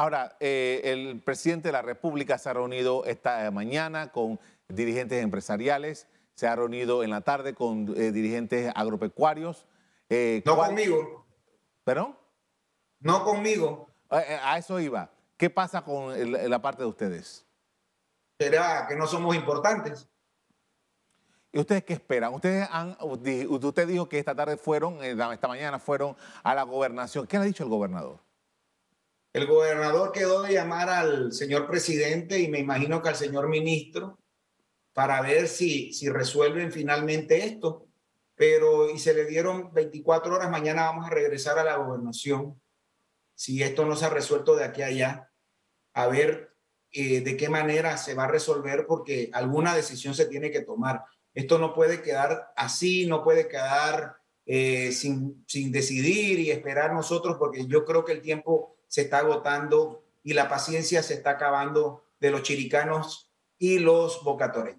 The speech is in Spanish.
Ahora, eh, el presidente de la República se ha reunido esta mañana con dirigentes empresariales, se ha reunido en la tarde con eh, dirigentes agropecuarios. Eh, no conmigo. ¿Perdón? No conmigo. A, eso iba. ¿Qué pasa con la parte de ustedes? Será que no somos importantes. ¿Y ustedes qué esperan? Ustedes han, usted dijo que esta tarde fueron, esta mañana fueron a la gobernación. ¿Qué le ha dicho el gobernador? El gobernador quedó de llamar al señor presidente y me imagino que al señor ministro para ver si, si resuelven finalmente esto. Pero y se le dieron 24 horas, mañana vamos a regresar a la gobernación. Si esto no se ha resuelto de aquí a allá, a ver eh, de qué manera se va a resolver porque alguna decisión se tiene que tomar. Esto no puede quedar así, no puede quedar eh, sin, sin decidir y esperar nosotros porque yo creo que el tiempo se está agotando y la paciencia se está acabando de los chiricanos y los bocatoreños.